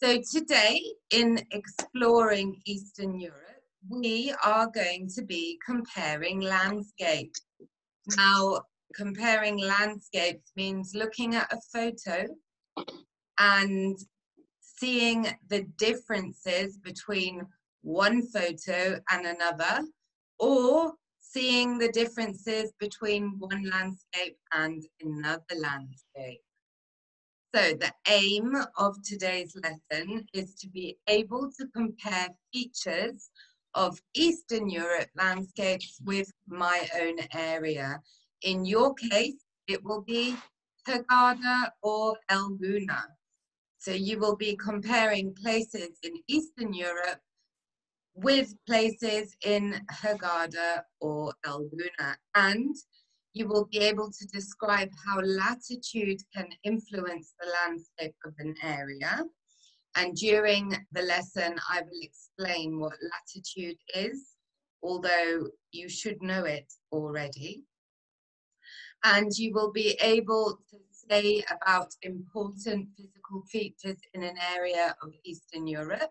So today in exploring Eastern Europe, we are going to be comparing landscapes. Now, comparing landscapes means looking at a photo and seeing the differences between one photo and another, or seeing the differences between one landscape and another landscape. So the aim of today's lesson is to be able to compare features of Eastern Europe landscapes with my own area. In your case, it will be Hurghada or El Gouna. So you will be comparing places in Eastern Europe with places in Hurghada or El Gouna. And you will be able to describe how latitude can influence the landscape of an area. And during the lesson, I will explain what latitude is, although you should know it already. And you will be able to say about important physical features in an area of Eastern Europe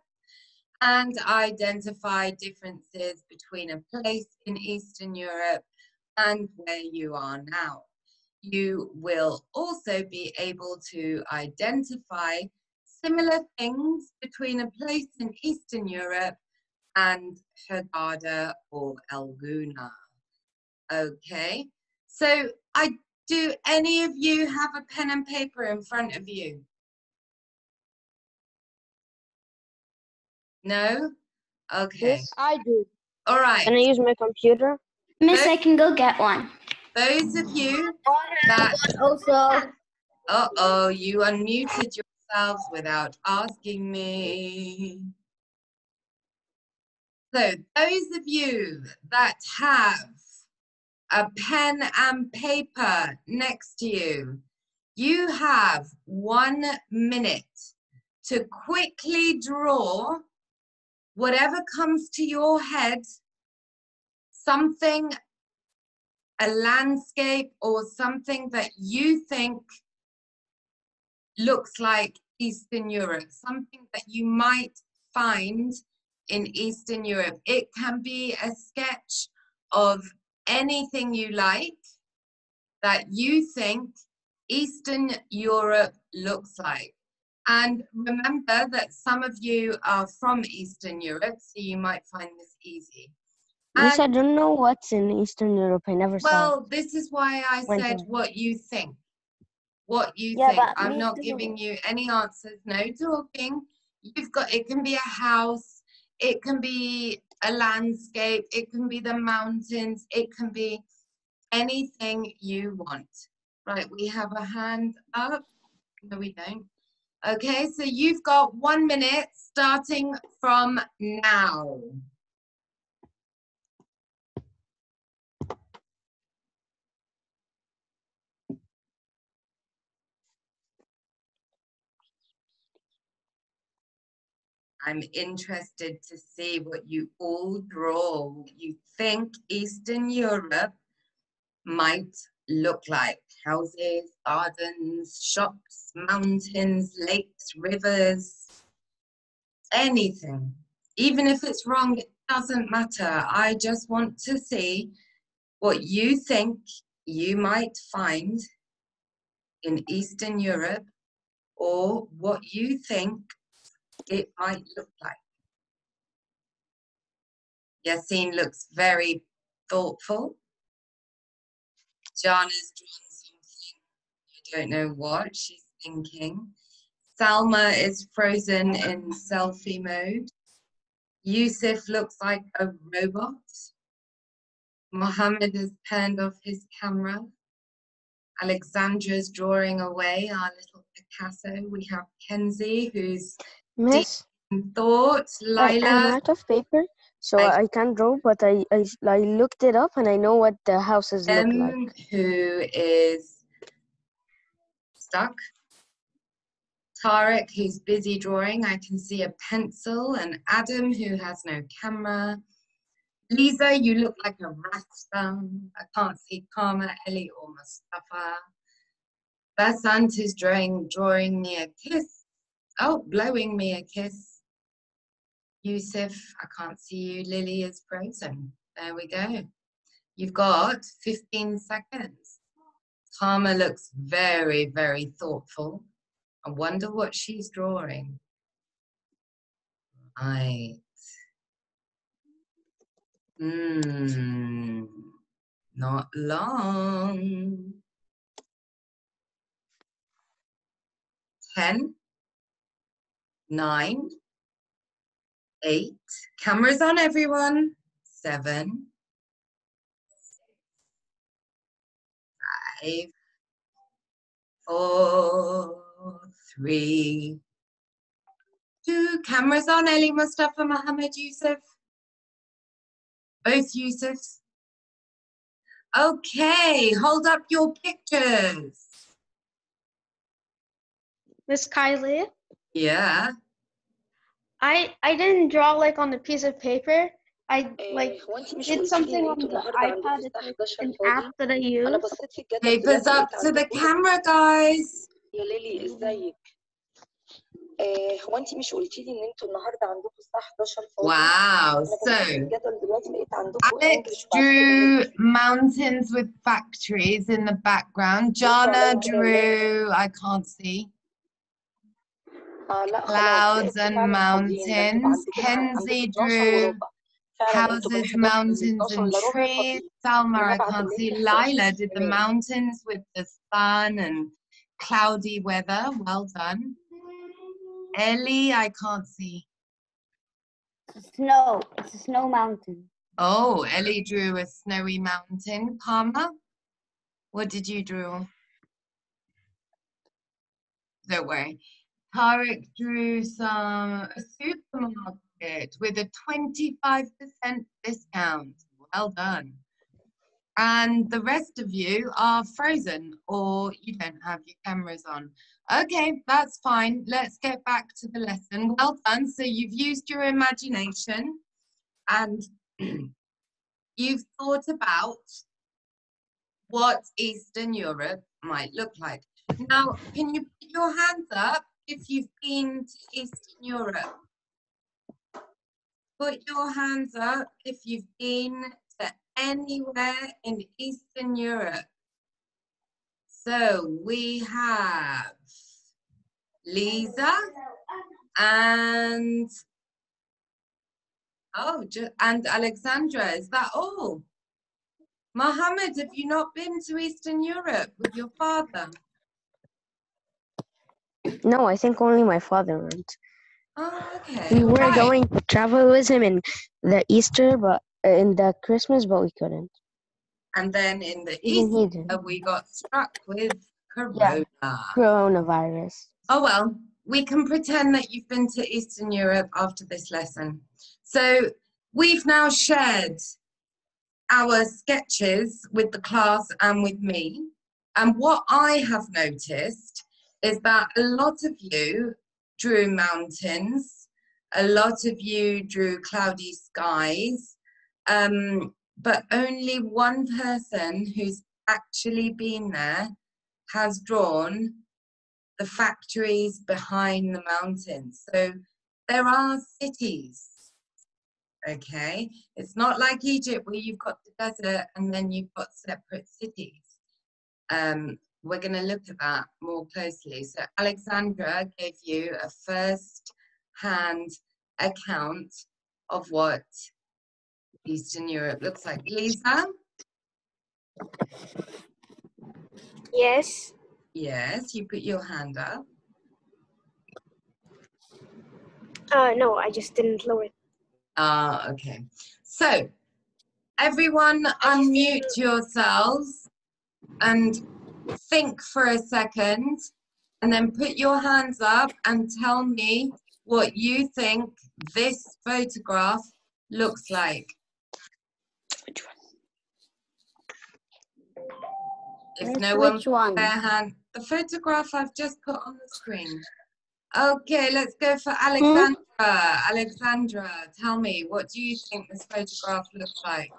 and identify differences between a place in Eastern Europe and where you are now. You will also be able to identify similar things between a place in Eastern Europe and Hurghada or El Gouna. Okay, so I do any of you have a pen and paper in front of you? No? Okay. Yes, I do. All right. Can I use my computer? Miss, I can go get one. Those of you that Also, Uh-oh, you unmuted yourselves without asking me. So those of you that have a pen and paper next to you, you have one minute to quickly draw whatever comes to your head, something a landscape or something that you think looks like Eastern Europe, something that you might find in Eastern Europe. It can be a sketch of anything you like that you think Eastern Europe looks like. And remember that some of you are from Eastern Europe, so you might find this easy. Miss, I don't know what's in Eastern Europe. I never saw. well, this is why I said what you think. What you Yeah, think. I'm not giving you any answers. No talking. You've got. It can be a house. It can be a landscape. It can be the mountains. It can be anything you want. Right. We have a hand up. No, we don't. Okay. So you've got one minute starting from now. I'm interested to see what you all draw, you think Eastern Europe might look like. Houses, gardens, shops, mountains, lakes, rivers, anything. Even if it's wrong, it doesn't matter. I just want to see what you think you might find in Eastern Europe or what you think it might look like. Yassine looks very thoughtful. Jana's drawn something. I don't know what she's thinking. Salma is frozen in selfie mode. Yusuf looks like a robot. Mohammed has turned off his camera. Alexandra's drawing away our little Picasso. We have Kenzie who's Miss, in thought. I, I'm Lila, out of paper, so I- I, can't draw. But I, I I looked it up and I know what the houses look like. Em, who is stuck. Tarek, who's busy drawing. I can see a pencil. And Adam, who has no camera. Lisa, you look like a rasta. I can't see Karma, Ellie, or Mustafa. Basant is drawing, drawing me a kiss. Oh, blowing me a kiss. Yusuf, I can't see you. Lily is frozen. There we go. You've got 15 seconds. Karma looks very, very thoughtful. I wonder what she's drawing. Right. Hmm. Not long. 10, 9, 8. Cameras on, everyone. 7, 5, 4, 3, 2. Cameras on, Ali Mustafa Mohammed Yusuf. Both Yusufs. Okay, hold up your pictures. Miss Kylie, Yeah. I I didn't draw like on a piece of paper. I like إيه، هو انت مش did قلتي لي something ان on انتوا the النهارده عندكم iPad. It's الساعه like 11 an فاضي app that I انا use. بصيت في الجدول Papers دلوقتي up لقيت to the عندكم camera, guys. يا ليلي ازيك آه هو انت مش قلتي لي ان انتوا النهارده عندكم الساعه 11 فاضي Wow. انا بصيت في So الجدول دلوقتي لقيت عندكم Alex انجلش بعد drew كده mountains with factories in the background. Jana drew, I can't see, اه لا خلاص clouds and mountains. Hence drew houses, mountains, and trees. Salma, I can't see. Lila did the mountains with the sun and cloudy weather. Well done. Ellie, I can't see. It's snow. It's a snow mountain. Oh, Ellie drew a snowy mountain. Palmer, what did you draw? Don't worry. Tarek drew some supermarket with a 25% discount. Well done. And the rest of you are frozen or you don't have your cameras on. Okay, that's fine. Let's get back to the lesson. Well done. So you've used your imagination and you've thought about what Eastern Europe might look like. Now, can you put your hands up if you've been to Eastern Europe? Put your hands up if you've been to anywhere in Eastern Europe. So we have Lisa and oh, and Alexandra. Is that all? Mohammed, have you not been to Eastern Europe with your father? No, I think only my father went. Oh, okay. We were right. going to travel with him in the Easter, but uh, in the Christmas, but we couldn't. And then in the he we got struck with Corona. Yeah, Coronavirus. Oh well, we can pretend that you've been to Eastern Europe after this lesson. So we've now shared our sketches with the class and with me. And what I have noticed is that a lot of you drew mountains, a lot of you drew cloudy skies, um, but only one person who's actually been there has drawn the factories behind the mountains. So there are cities. Okay, it's not like Egypt where you've got the desert and then you've got separate cities. Um, we're going to look at that more closely. So Alexandra gave you a first hand account of what Eastern Europe looks like. Lisa? Yes. Yes, you put your hand up. Uh, no, I just didn't lower it. Ah, okay. So, everyone unmute yourselves and think for a second, and then put your hands up and tell me what you think this photograph looks like. If no one which one? their hand, the photograph I've just put on the screen. Okay, let's go for hmm? Alexandra. Alexandra, tell me, what do you think this photograph looks like?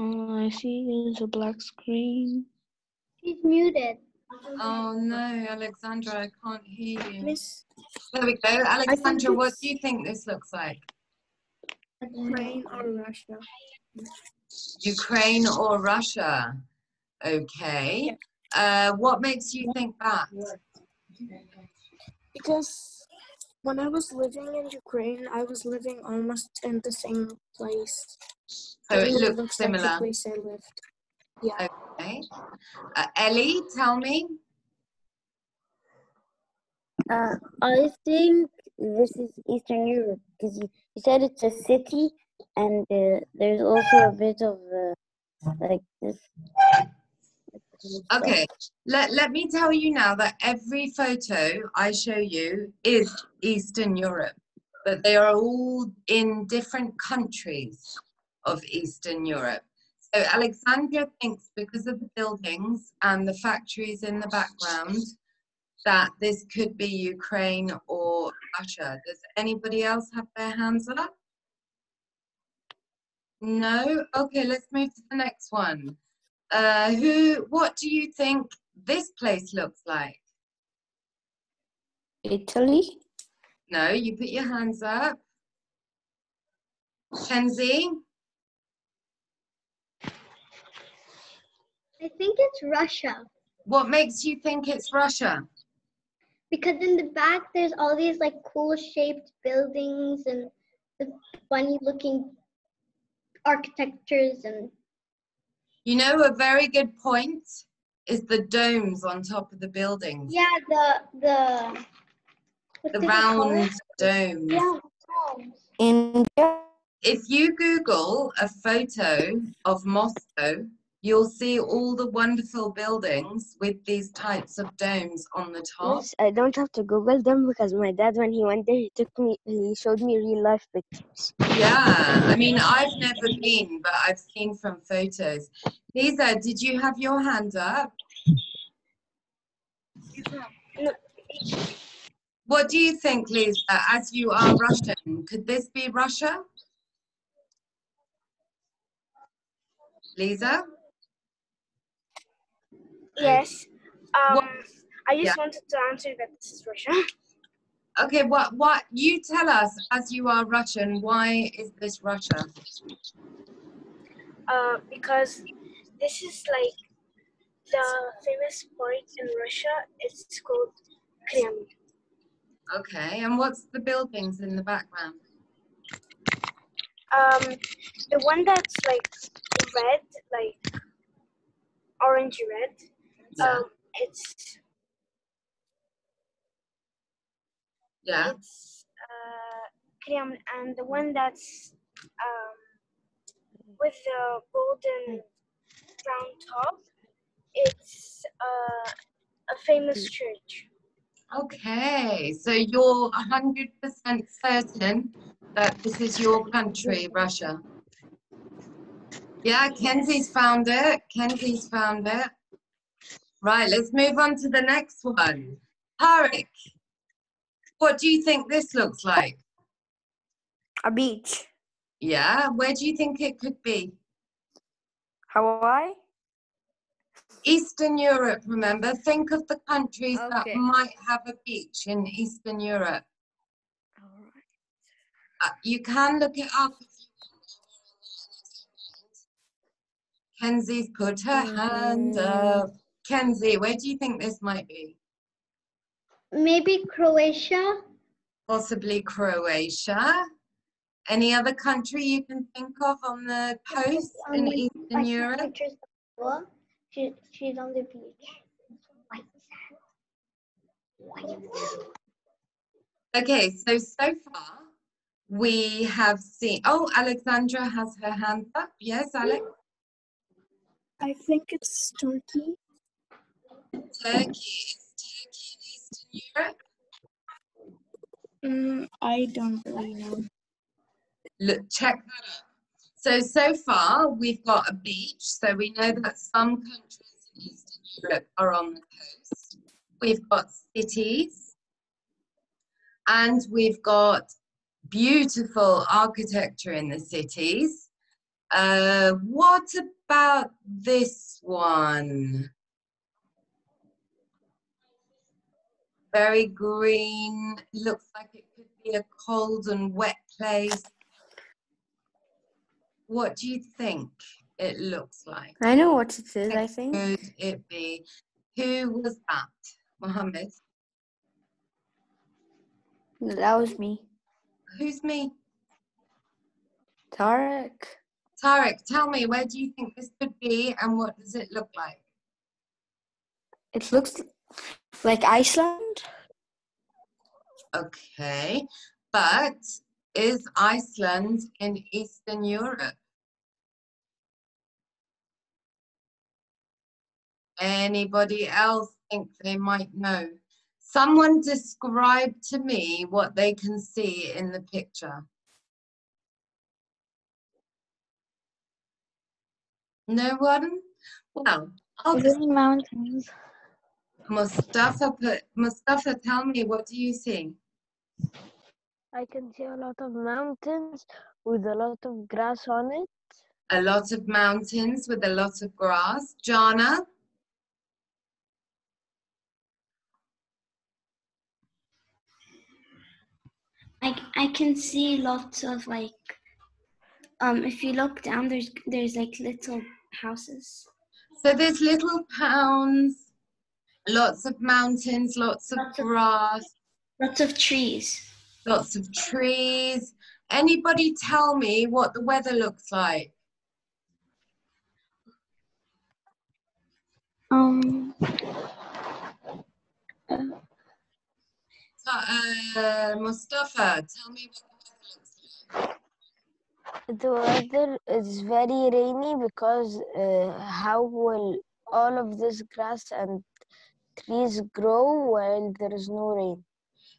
Uh, I see there's a black screen. She's muted. Oh no, Alexandra, I can't hear you. Miss There we go. Alexandra, what do you think this looks like? Ukraine or Russia? Ukraine or Russia? Okay. Uh, what makes you think that? Because when I was living in Ukraine, I was living almost in the same place. So it really looks like similar. the place I lived. Yeah. Okay. Uh, Ellie, tell me. Uh, I think this is Eastern Europe because you, you said it's a city, and uh, there's also a bit of uh, like this. Okay, let, let me tell you now that every photo I show you is Eastern Europe, but they are all in different countries of Eastern Europe. So Alexandra thinks because of the buildings and the factories in the background that this could be Ukraine or Russia. Does anybody else have their hands up? No? Okay, let's move to the next one. Uh, who, what do you think this place looks like? Italy. No, you put your hands up. Kenzie? I think it's Russia What makes you think it's Russia? because in the back there's all these like cool shaped buildings and the funny looking architectures and You know, a very good point is the domes on top of the buildings. yeah the the what The do they call round domes. yeah domes. India. If you Google a photo of Moscow, you'll see all the wonderful buildings with these types of domes on the top. Yes, I don't have to Google them because my dad, when he went there, he took me, he showed me real life pictures. Yeah, I mean, I've never been, but I've seen from photos. Lisa, did you have your hand up? What do you think, Lisa, as you are Russian? Could this be Russia? Lisa? Yes. Um, What- I just yeah. wanted to answer that this is Russia. Okay, what, what, you tell us, as you are Russian, why is this Russia? Uh, because this is like the famous part in Russia. It's called Kremlin. Okay, and what's the buildings in the background? Um, the one that's like red, like orange red. Yeah. Um, it's Yeah, it's uh, and the one that's um, with the golden brown top. It's uh, a famous church. okay, so you're a 100% certain that this is your country, Russia? Yeah, Kenzie's found it. Kenzie's found it. Right, let's move on to the next one. Tarek, what do you think this looks like? A beach. Yeah, where do you think it could be? Hawaii? Eastern Europe, remember? Think of the countries that might have a beach in Eastern Europe. Uh, you can look it up. if you want. Kenzie's put her hand up. Kenzie, where do you think this might be? maybe Croatia Possibly Croatia. Any other country you can think of on the coast Um, in like- Eastern like Europe? She, she's on the beach Okay, so so far we have seen. Oh, Alexandra has her hand up. Yes, Alex. I think it's Turkey. Turkey is Turkey in Eastern Europe. Mm, I don't really know. Look, check that up. So so far we've got a beach. So we know that some countries in Eastern Europe are on the coast. We've got cities, and we've got beautiful architecture in the cities. Uh, what about this one? Very green. Looks like it could be a cold and wet place. What do you think it looks like? I know what it is, I think. Could it be? Who was that? Mohammed? That was me. Who's me? Tarek. Tarek, tell me, where do you think this could be and what does it look like? It looks like Iceland. Okay, but is Iceland in Eastern Europe? Anybody else think they might know? Someone describe to me what they can see in the picture. No one? Well, oh, I'll just, mountains. Mustafa Mustafa, tell me, what do you see? I can see a lot of mountains with a lot of grass on it. A lot of mountains with a lot of grass. Jana? I, I can see lots of like um if you look down there's there's like little houses So there's little towns, lots of mountains, lots of Lots of- grass, lots of trees lots of trees. Anybody tell me what the weather looks like? um So, uh, Mustafa, tell me what the weather looks like. The weather is very rainy because uh, how will all of this grass and trees grow when there is no rain?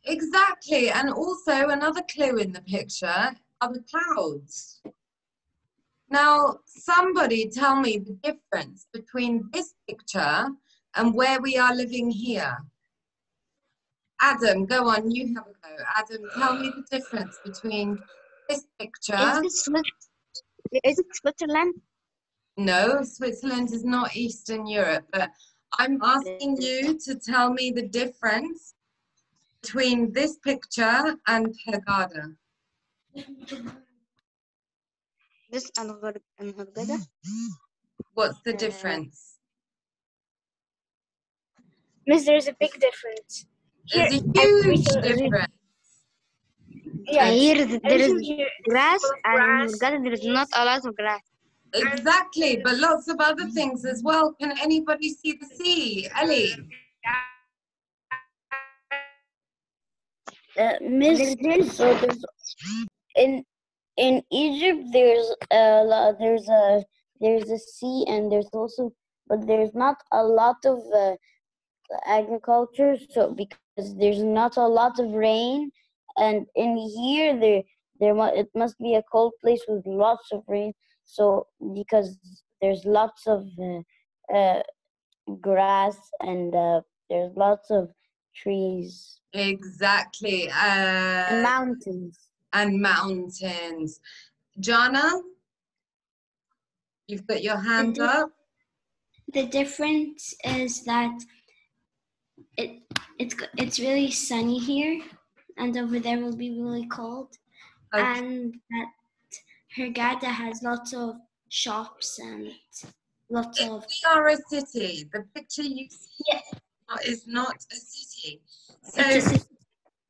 Exactly. And also another clue in the picture are the clouds. Now, somebody tell me the difference between this picture and where we are living here. Adam, go on, you have a go. Adam, tell me the difference between this picture. Is it, is it Switzerland? No, Switzerland is not Eastern Europe, but I'm asking you to tell me the difference between this picture and Hurghada. This and Hur- and Hurghada? What's the Uh, difference? Miss, there's a big difference. There's a Here, huge everything difference. Yeah, here there is everything here is grass and in grass, Hurghada there is not a lot of grass. Exactly, but lots of other things as well. Can anybody see the sea? Ellie? Uh, Miss, so in in Egypt there's a lot, there's a there's a sea and there's also but there's not a lot of uh, agriculture so because there's not a lot of rain and in here there there it must be a cold place with lots of rain so because there's lots of uh, uh, grass and uh, there's lots of trees Exactly. and Uh, mountains and mountains. Jana? You've got your hand dif- up. the difference is that it it's it's really sunny here and over there will be really cold Okay. and that Hurghada has lots of shops and lots of We are a city. The picture you see Yeah. is not a city. So a city.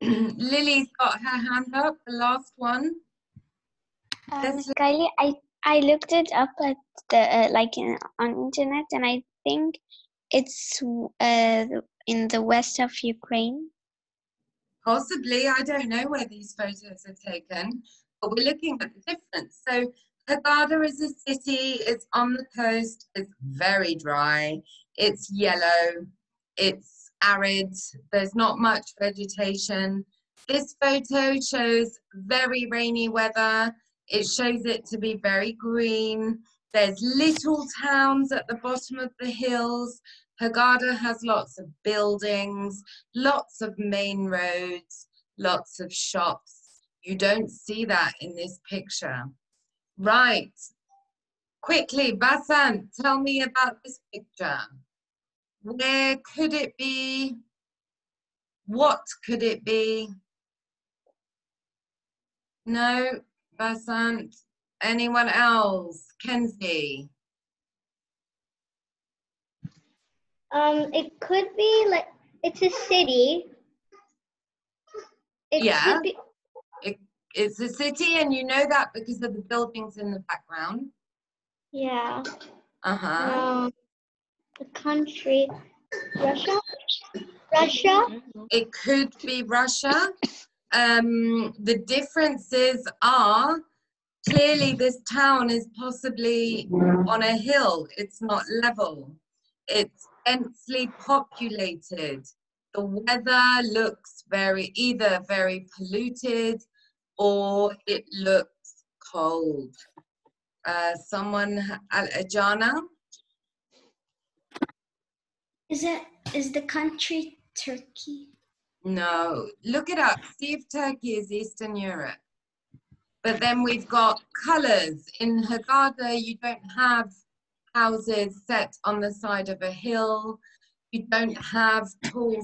Lily's got her hand up, the last one. That's Miss Kylie, I I looked it up at the uh, like in, on internet, and I think it's uh in the west of Ukraine. Possibly, I don't know where these photos are taken, but we're looking at the difference. So Hurghada is a city, it's on the coast, it's very dry, it's yellow, it's arid, there's not much vegetation. This photo shows very rainy weather. It shows it to be very green. There's little towns at the bottom of the hills. Hurghada has lots of buildings, lots of main roads, lots of shops. You don't see that in this picture. Right. Quickly, Basan, tell me about this picture. Where could it be? What could it be? No, Basant. Anyone else? Kenzie. Um, it could be like it's a city. It Yeah. could be It's a city, and you know that because of the buildings in the background. yeah. Uh huh. Um, a country, Russia. Russia. It could be Russia. Um, the differences are clearly this town is possibly on a hill. It's not level. It's densely populated. The weather looks very either very polluted or it looks cold. Uh, someone, Al Ajana? Is it is the country Turkey? No, look it up. See if Turkey is Eastern Europe. But then we've got colours. In Hurghada, you don't have houses set on the side of a hill. You don't have tall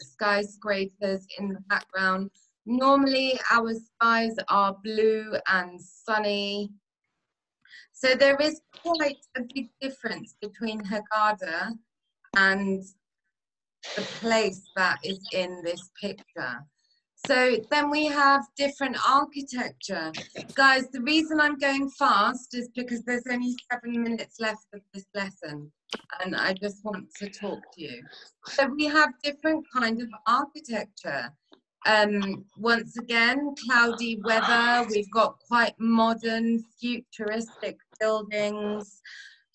skyscrapers in the background. Normally, our skies are blue and sunny. So there is quite a big difference between Hurghada and the place that is in this picture. So then we have different architecture. Guys, the reason I'm going fast is because there's only seven minutes left of this lesson and I just want to talk to you. So we have different kind of architecture. Um, once again, cloudy weather, we've got quite modern, futuristic buildings.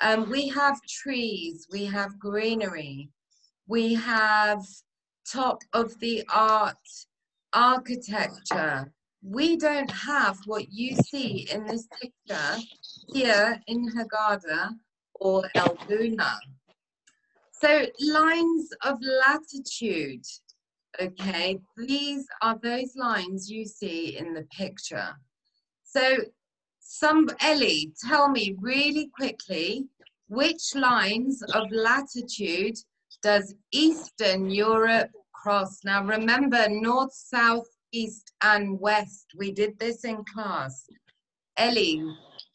Um, we have trees, we have greenery, we have top of the art architecture. We don't have what you see in this picture here in Hurghada or El Gouna. So lines of latitude, okay, these are those lines you see in the picture. So some, Ellie, tell me really quickly, which lines of latitude does Eastern Europe cross? Now remember, north, south, east, and west. We did this in class. Ellie,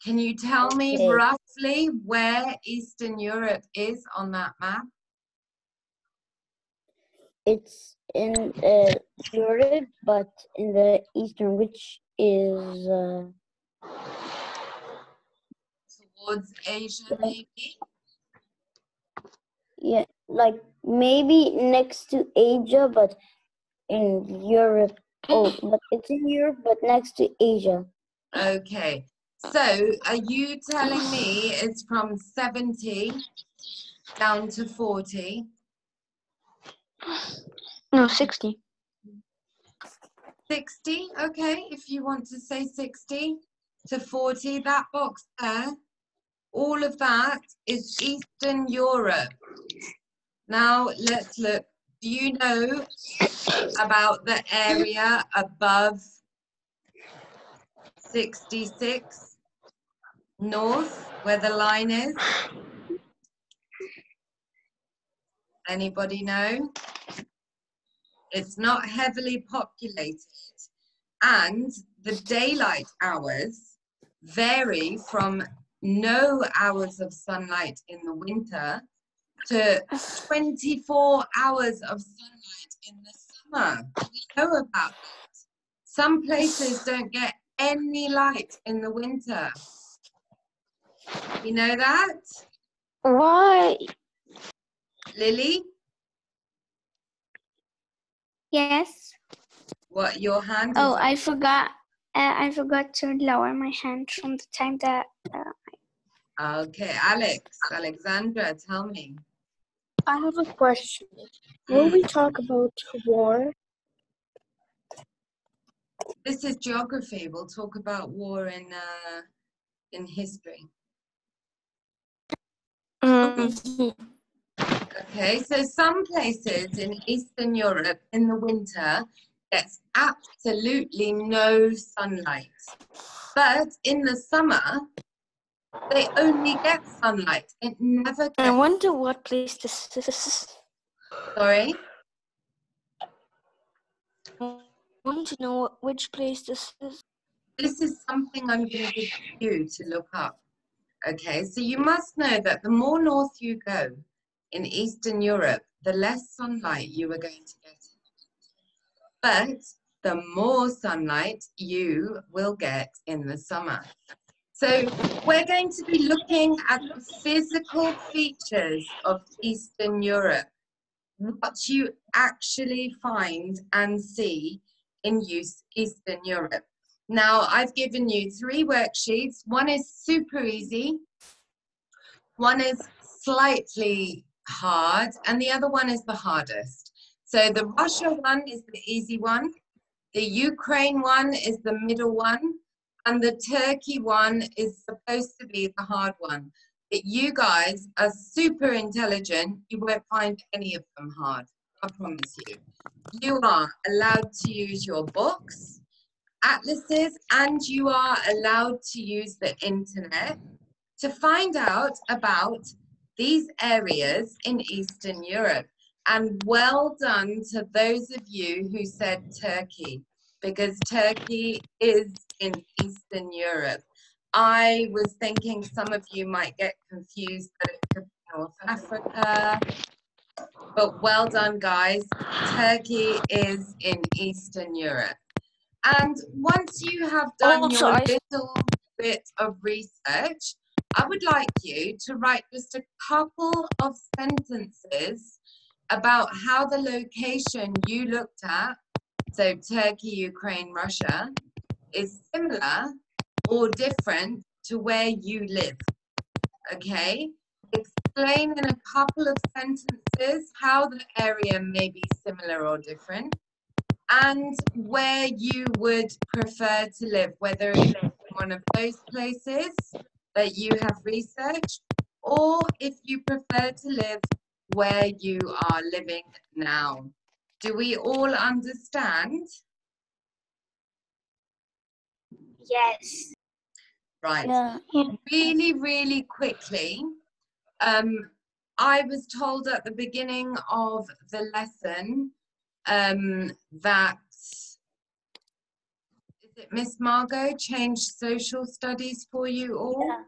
can you tell me Okay. roughly where Eastern Europe is on that map? It's in uh, Europe, but in the eastern, which is uh, Towards Asia, maybe? yeah, like maybe next to Asia, but in Europe. Oh, but it's in Europe, but next to Asia. Okay. So are you telling me it's from 70 down to 40? No, 60. 60, okay, if you want to say 60 to 40, that box there, all of that is Eastern Europe. Now let's look. Do you know about the area above 66 north, where the line is? Anybody know? It's not heavily populated. And the daylight hours vary from no hours of sunlight in the winter to 24 hours of sunlight in the summer. We know about that. Some places don't get any light in the winter. You know that? Why? Lily, Yes. what your hand is Oh, I forgot. Uh, I forgot to lower my hand from the time that. Uh, Okay, Alex, Alexandra, tell me. I have a question. Will we talk about war? This is geography. We'll talk about war in uh, in history. Um, Okay, so some places in Eastern Europe in the winter gets absolutely no sunlight. But in the summer, they only get sunlight. It never I wonder what place this is. sorry, want to know which place this is. This is something I'm going to give you to look up. Okay, so you must know that the more north you go in Eastern Europe, the less sunlight you are going to get. But the more sunlight you will get in the summer. So we're going to be looking at the physical features of Eastern Europe, what you actually find and see in Eastern Europe. Now, I've given you three worksheets. One is super easy, one is slightly hard, and the other one is the hardest. So the Russia one is the easy one, the Ukraine one is the middle one, and the Turkey one is supposed to be the hard one. But you guys are super intelligent. You won't find any of them hard. I promise you. You are allowed to use your books, atlases, and you are allowed to use the internet to find out about these areas in Eastern Europe. And well done to those of you who said Turkey, because Turkey is in Eastern Europe. I was thinking some of you might get confused that it could be North Africa, but well done, guys. Turkey is in Eastern Europe. And once you have oh, done Also, your little bit of research, I would like you to write just a couple of sentences about how the location you looked at, so Turkey, Ukraine, Russia, is similar or different to where you live. Okay? Explain in a couple of sentences how the area may be similar or different and where you would prefer to live, whether it's one of those places that you have researched or if you prefer to live where you are living now. Do we all understand? Yes. Right. Yeah. Really, really quickly. Um, I was told at the beginning of the lesson um, that is it Miss Margot changed social studies for you all?